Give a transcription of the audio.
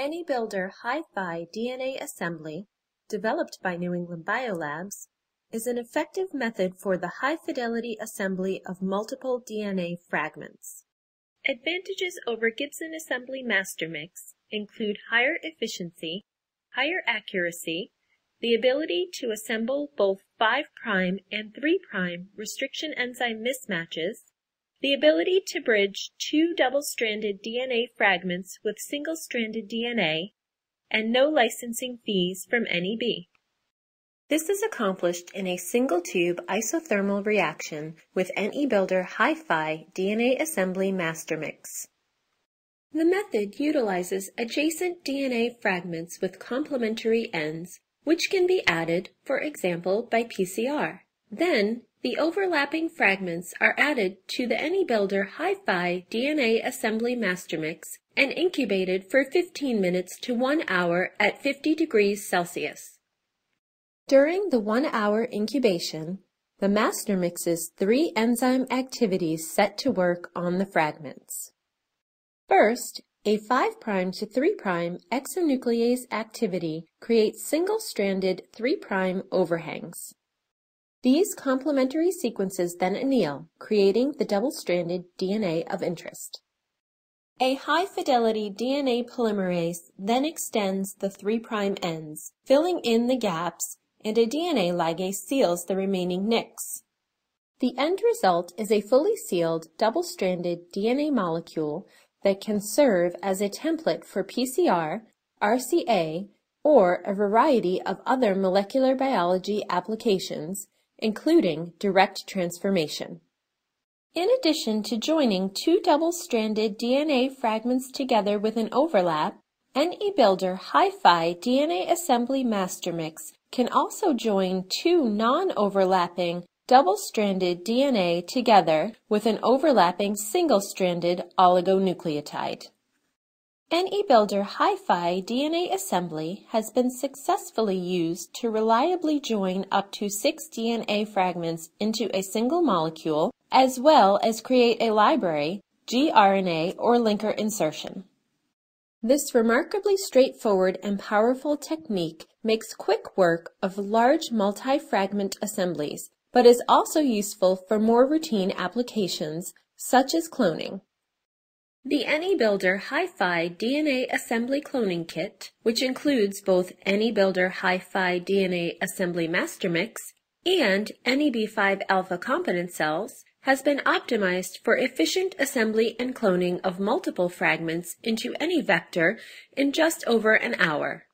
AnyBuilder Hi-Fi DNA Assembly, developed by New England Biolabs, is an effective method for the high-fidelity assembly of multiple DNA fragments. Advantages over Gibson Assembly Master Mix include higher efficiency, higher accuracy, the ability to assemble both 5' and 3' restriction enzyme mismatches, the ability to bridge two double-stranded DNA fragments with single-stranded DNA, and no licensing fees from NEB. This is accomplished in a single-tube isothermal reaction with NEBuilder Hi-Fi DNA Assembly Master Mix. The method utilizes adjacent DNA fragments with complementary ends, which can be added, for example, by PCR. Then, the overlapping fragments are added to the AnyBuilder Hi-Fi DNA Assembly Master Mix and incubated for 15 minutes to 1 hour at 50 degrees Celsius. During the 1 hour incubation, the master mixes three enzyme activities set to work on the fragments. First, a 5' to 3' exonuclease activity creates single-stranded 3' overhangs. These complementary sequences then anneal, creating the double-stranded DNA of interest. A high-fidelity DNA polymerase then extends the three prime ends, filling in the gaps, and a DNA ligase seals the remaining nicks. The end result is a fully sealed, double-stranded DNA molecule that can serve as a template for PCR, RCA, or a variety of other molecular biology applications including direct transformation. In addition to joining two double-stranded DNA fragments together with an overlap, NEBuilder Hi-Fi DNA Assembly Master Mix can also join two non-overlapping double-stranded DNA together with an overlapping single-stranded oligonucleotide. NEBuilder Hi-Fi DNA assembly has been successfully used to reliably join up to six DNA fragments into a single molecule, as well as create a library, gRNA, or linker insertion. This remarkably straightforward and powerful technique makes quick work of large multi-fragment assemblies, but is also useful for more routine applications, such as cloning. The AnyBuilder Hi-Fi DNA Assembly Cloning Kit, which includes both AnyBuilder Hi-Fi DNA Assembly Master Mix and NEB5 alpha competent cells, has been optimized for efficient assembly and cloning of multiple fragments into any vector in just over an hour.